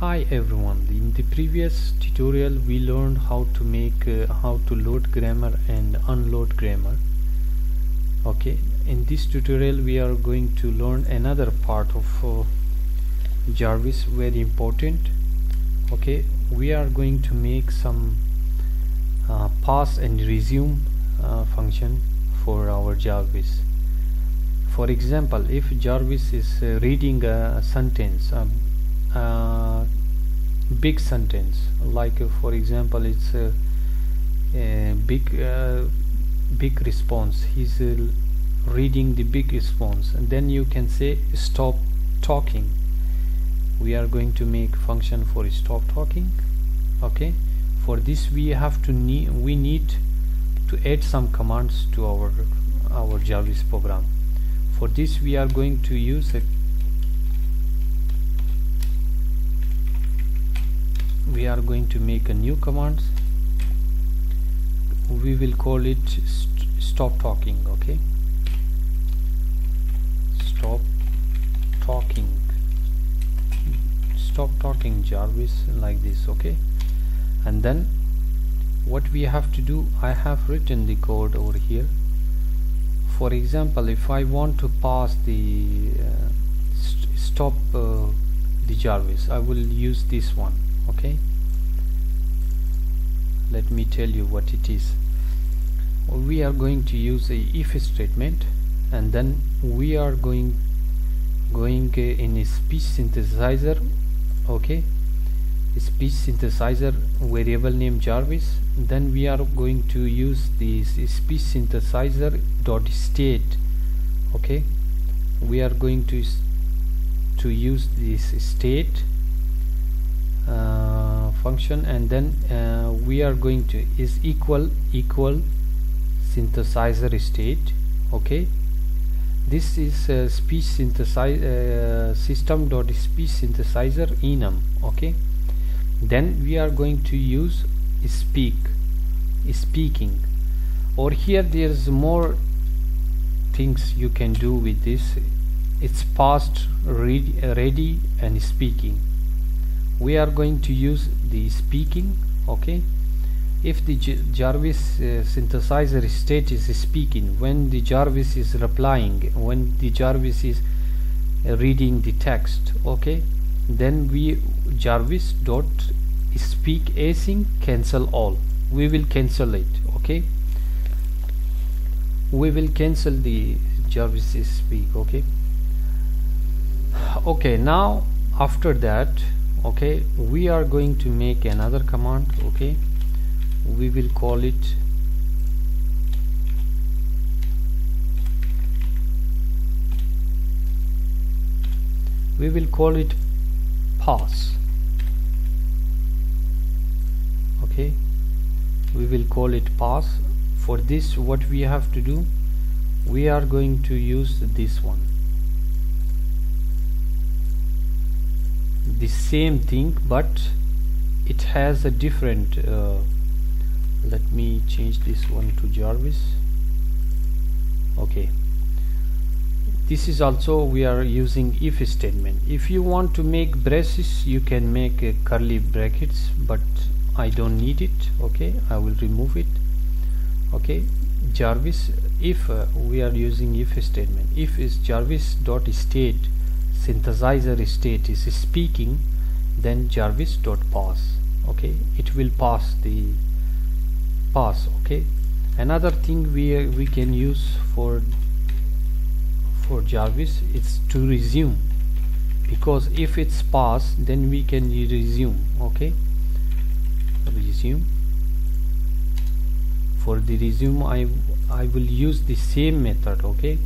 Hi everyone, in the previous tutorial we learned how to make uh, how to load grammar and unload grammar. Okay. In this tutorial we are going to learn another part of uh, Jarvis very important. Okay. We are going to make some uh, pause and resume uh, function for our Jarvis. For example if Jarvis is uh, reading a sentence a, a big sentence. Like uh, for example it's a, a big uh, big response. He's uh, reading the big response. And then you can say stop talking. We are going to make function for stop talking. Okay? For this we have to need we need to add some commands to our our Jarvis program. For this we are going to use a we are going to make a new command we will call it st stop talking okay? Stop talking. Stop talking Jarvis like this okay? And then what we have to do I have written the code over here. For example if I want to pass the uh, st stop uh, the Jarvis I will use this one okay? Let me tell you what it is. We are going to use a if statement and then we are going going uh, in a speech synthesizer okay? A speech synthesizer variable name Jarvis. Then we are going to use this speech synthesizer dot state okay? We are going to to use this state function and then uh, we are going to is equal equal synthesizer state okay? This is uh, speech synthesizer uh, system dot speech synthesizer enum okay? Then we are going to use speak speaking. Or here there's more things you can do with this. It's past read, ready and speaking we are going to use the speaking okay? If the J Jarvis uh, synthesizer state is speaking when the Jarvis is replying when the Jarvis is uh, reading the text okay? Then we Jarvis dot speak async cancel all. We will cancel it okay? We will cancel the Jarvis speak okay? Okay now after that okay we are going to make another command okay? We will call it we will call it pass. Okay? We will call it pass. For this what we have to do we are going to use this one the same thing but it has a different uh, let me change this one to Jarvis. Okay. This is also we are using if statement. If you want to make braces you can make uh, curly brackets but I don't need it okay? I will remove it. Okay. Jarvis if uh, we are using if statement. If is Jarvis dot state synthesizer state is speaking then Jarvis dot pass okay? It will pass the pass okay? Another thing we we can use for for Jarvis it's to resume. Because if it's pass then we can resume okay? Resume. For the resume I I will use the same method okay?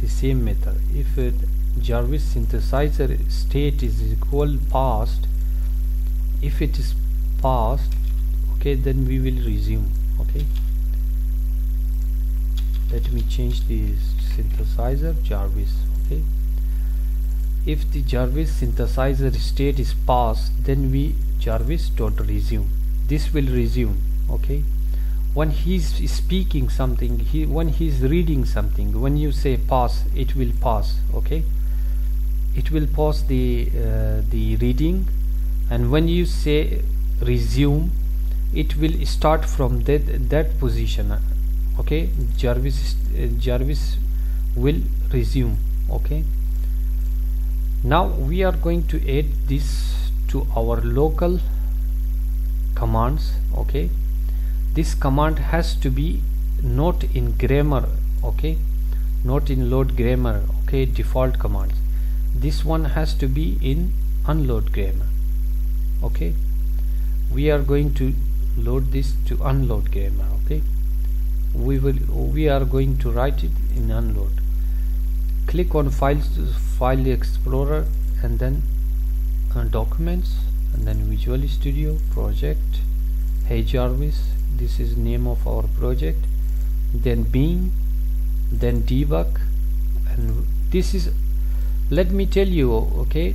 The same method. If it, Jarvis synthesizer state is equal past. If it is past okay then we will resume okay? Let me change the synthesizer Jarvis okay? If the Jarvis synthesizer state is passed then we Jarvis dot resume. This will resume okay? When he's speaking something he when he's reading something when you say pass it will pass okay it will pause the uh, the reading. And when you say resume it will start from that that position. Okay? Jarvis uh, Jarvis will resume. Okay? Now we are going to add this to our local commands. Okay? This command has to be not in grammar. Okay? Not in load grammar. Okay? Default commands this one has to be in unload grammar. Okay? We are going to load this to unload grammar okay? We will we are going to write it in unload. Click on files file explorer and then uh, documents and then visual studio project hey jarvis this is name of our project then bin then debug and this is let me tell you okay?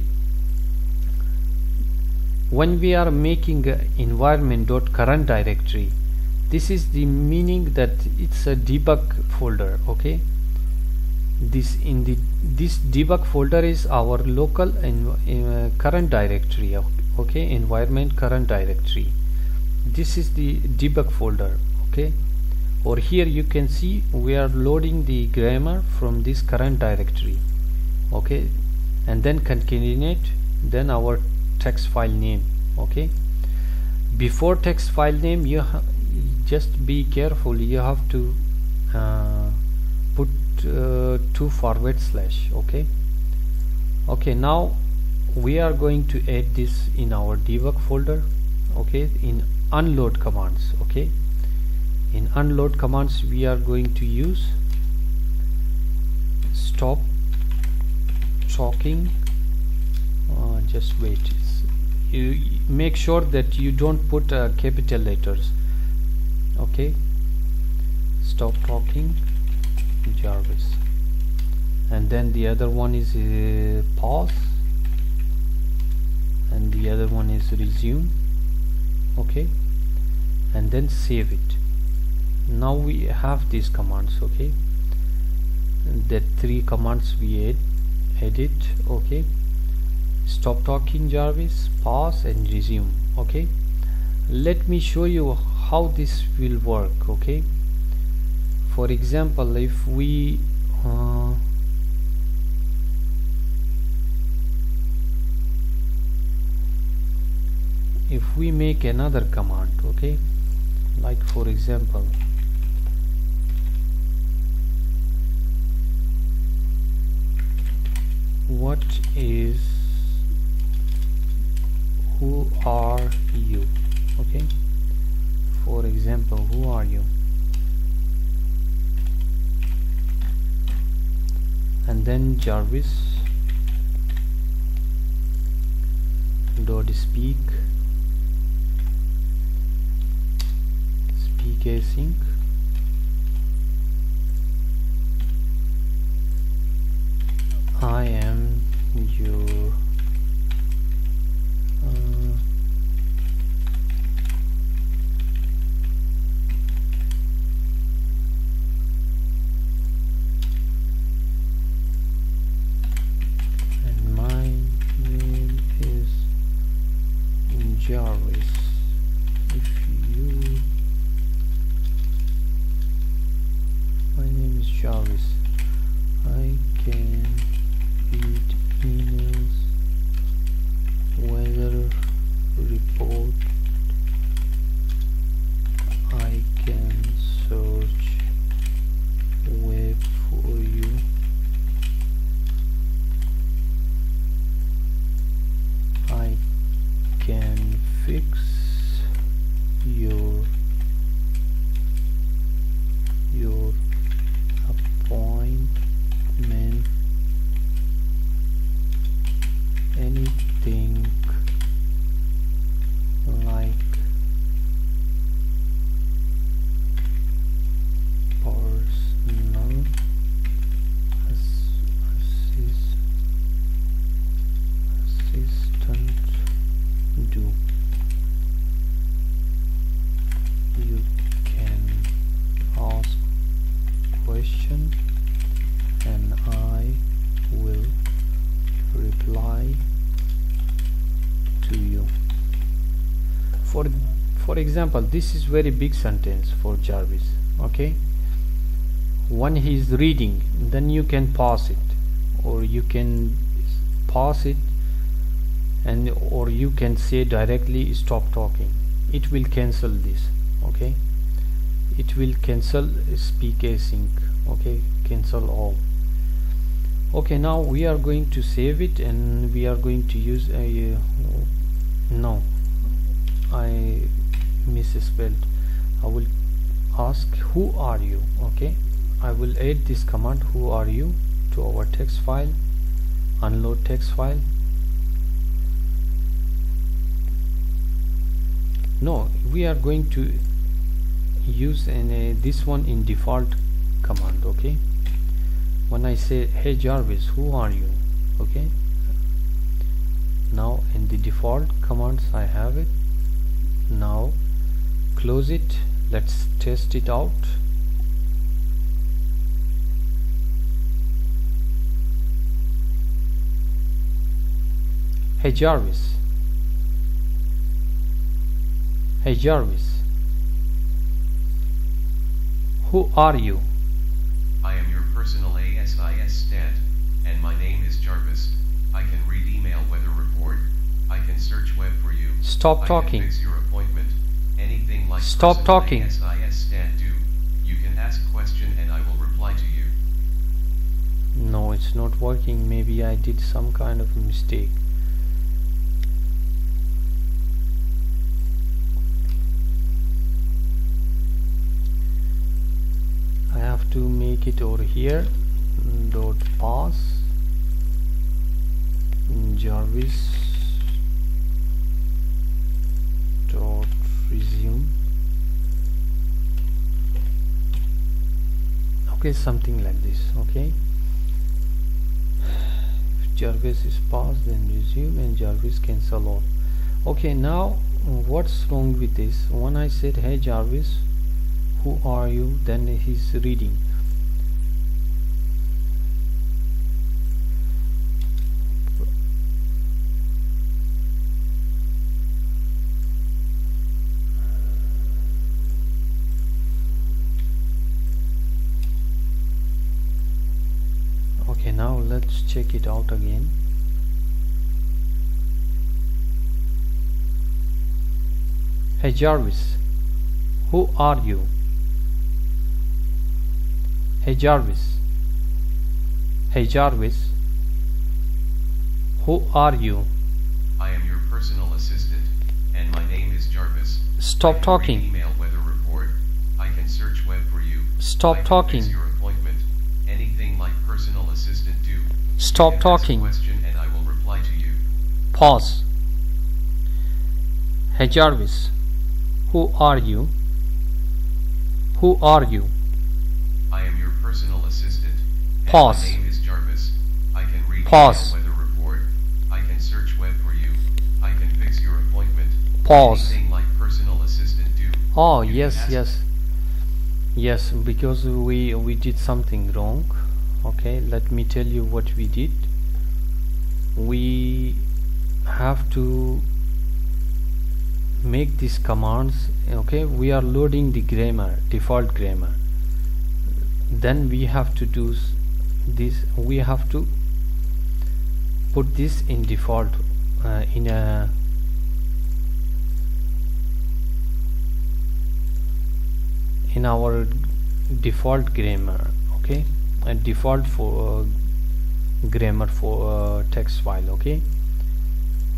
When we are making environment dot current directory this is the meaning that it's a debug folder okay? This in the this debug folder is our local and uh, current directory okay? Environment current directory. This is the debug folder okay? Or here you can see we are loading the grammar from this current directory okay? And then concatenate then our text file name. Okay? Before text file name you just be careful. You have to uh, put uh, two forward slash. Okay? Okay now we are going to add this in our debug folder. Okay? In unload commands. Okay? In unload commands we are going to use stop talking? Uh, just wait. You make sure that you don't put uh, capital letters okay? Stop talking. Jarvis. And then the other one is uh, pause. And the other one is resume okay? And then save it. Now we have these commands okay? The three commands we add edit okay? Stop talking Jarvis. Pause and resume okay? Let me show you how this will work okay? For example if we uh, if we make another command okay? Like for example what is who are you? Okay? For example who are you? And then Jarvis. Dot speak. Speak async I am your example this is very big sentence for Jarvis okay? When he is reading then you can pause it or you can pause it and or you can say directly stop talking. It will cancel this okay? It will cancel speak async okay? Cancel all. Okay now we are going to save it and we are going to use a uh, no. I misspelled I will ask who are you? Okay? I will add this command who are you? to our text file. Unload text file. No we are going to use a, uh, this one in default command okay? When I say hey Jarvis who are you? Okay? Now in the default commands I have it. Now close it let's test it out hey Jarvis hey Jarvis who are you I am your personal ASIS stat, and my name is Jarvis. I can read email weather report. I can search web for you. Stop I talking. Like Stop talking. ASIS do. You can ask question and I will reply to you. no it's not working maybe I did some kind of mistake I have to make it over here dot pass Jarvis dot resume okay something like this okay? If Jarvis is paused then resume and Jarvis cancel all. Okay now what's wrong with this? When I said hey Jarvis who are you? Then he's reading check it out again hey Jarvis who are you hey Jarvis hey Jarvis who are you I am your personal assistant, and my name is Jarvis. Stop talking. Email weather report. I can search web for you. Stop talking. To talking. pause hey Jarvis who are you who are you I am your personal assistant. Pause. My name is Jarvis. I can read Pause. weather report. I can search web for you. I can fix your appointment. Pause. Anything like personal assistant do. oh You yes yes yes because we we did something wrong okay let me tell you what we did. We have to make these commands okay? We are loading the grammar default grammar. Then we have to do this we have to put this in default uh, in a in our default grammar okay a default for uh, grammar for uh, text file okay?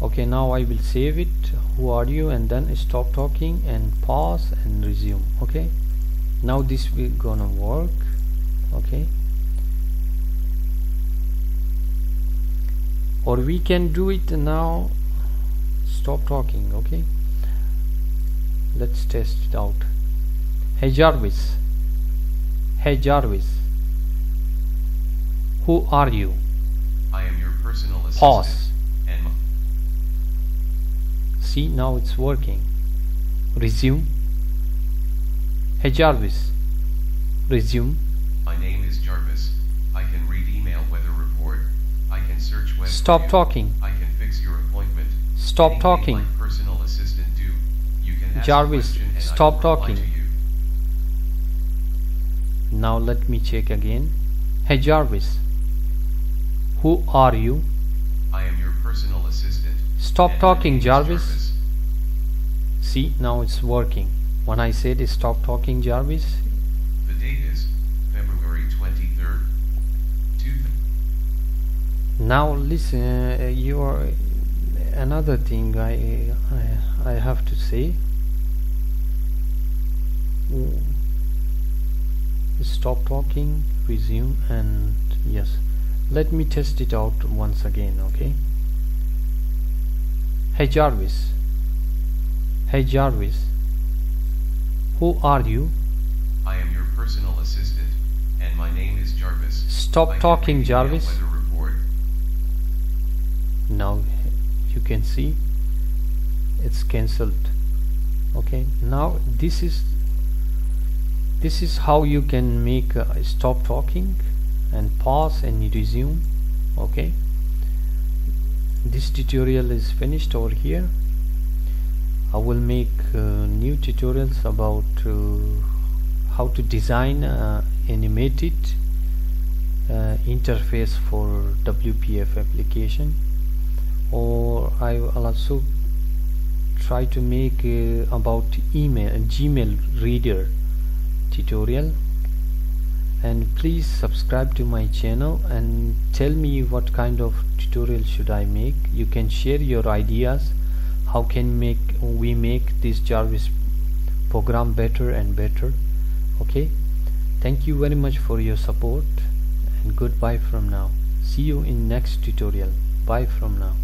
Okay now I will save it. Who are you? And then stop talking and pause and resume okay? Now this will gonna work okay? Or we can do it now. Stop talking okay? Let's test it out. Hey Jarvis. Hey Jarvis who are you I am your personal assistant. pause And see now it's working resume hey Jarvis resume my name is Jarvis. I can read email weather report. I can search web. stop talking I can fix your appointment. stop Anything talking like personal assistant do, you can Jarvis, question and I stop talking. to you. now let me check again hey Jarvis who are you? I am your personal assistant. stop talking name is Jarvis. see now it's working. When I said stop talking Jarvis? The date is February 23rd. Two now listen uh, you are another thing I, I I have to say. Stop talking resume and yes let me test it out once again okay? Hey Jarvis. Hey Jarvis. Who are you? I am your personal assistant, and my name is Jarvis. Stop I talking, Jarvis. Now you can see. It's cancelled. Okay now this is this is how you can make uh, stop talking and pause and resume okay? This tutorial is finished over here. I will make uh, new tutorials about uh, how to design uh, animated uh, interface for WPF application. Or I will also try to make uh, about email and Gmail reader tutorial and please subscribe to my channel and tell me what kind of tutorial should I make. You can share your ideas. How can make we make this Jarvis program better and better. Okay? Thank you very much for your support. And goodbye from now. See you in next tutorial. Bye from now